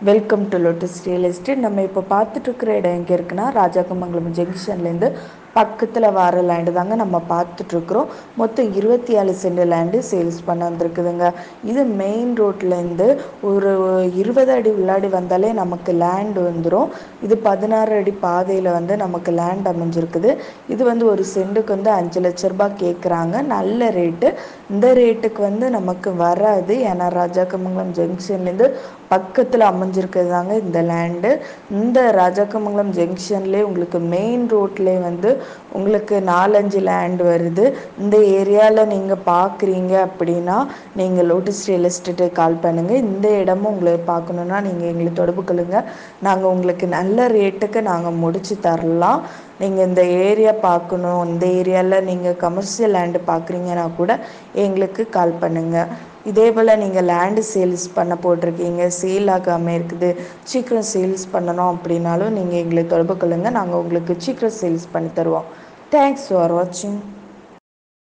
Welcome to lotus real estate நம்ம இப்போ பார்த்துட்ருக்குற இடம் எங்கே இருக்குன்னா ராஜாக்கமங்கலம் ஜங்ஷன்லேருந்து பக்கத்தில் வர லேண்டு தாங்க நம்ம பார்த்துட்ருக்குறோம். மொத்தம் இருபத்தி ஏழு சென்ட் லேண்டு சேல்ஸ் பண்ண வந்திருக்குதுங்க. இது மெயின் ரோட்லேருந்து ஒரு இருபது அடி உள்ளாடி வந்தாலே நமக்கு லேண்ட் வந்துடும் இது பதினாறு அடி பாதையில் வந்து நமக்கு லேண்ட் அமைஞ்சிருக்குது. இது வந்து ஒரு சென்ட்டுக்கு வந்து அஞ்சு லட்ச ரூபாய் கேட்குறாங்க நல்ல ரேட்டு இந்த ரேட்டுக்கு வந்து நமக்கு வராது. ஏன்னா ராஜாக்கமங்கலம் ஜங்ஷன்லேருந்து பக்கத்தில் அமைஞ்சிருக்கிறது தாங்க இந்த லேண்டு இந்த ராஜாக்கமங்கலம் ஜங்ஷன்லேயே உங்களுக்கு மெயின் ரோட்லேயே வந்து உங்களுக்கு நாலஞ்சு லேண்ட் வருது. இந்த ஏரியாவில் நீங்கள் பார்க்குறீங்க அப்படின்னா நீங்கள் லோட்டஸ் ரியல் எஸ்டேட்டுக்கு கால் பண்ணுங்கள் இந்த இடமும் உங்களை பார்க்கணுன்னா நீங்கள் எங்களை தொடர்பு கொள்ளுங்கள் நாங்கள் உங்களுக்கு நல்ல ரேட்டுக்கு நாங்கள் முடித்து தரலாம். நீங்கள் இந்த ஏரியா பார்க்கணும். இந்த ஏரியாவில் நீங்கள் கமர்ஷியல் லேண்டு பார்க்குறீங்கன்னா கூட எங்களுக்கு கால் பண்ணுங்கள் இதே போல் நீங்கள் லேண்டு சேல்ஸ் பண்ண போட்டிருக்கீங்க சேல் ஆகாமல் இருக்குது சீக்கிரம் சேல்ஸ் பண்ணணும் அப்படின்னாலும் நீங்கள் எங்களை தொடர்பு கொள்ளுங்கள் நாங்கள் உங்களுக்கு சீக்கிரம் சேல்ஸ் பண்ணி தருவோம். தேங்க்ஸ் ஃபார் வாட்சிங்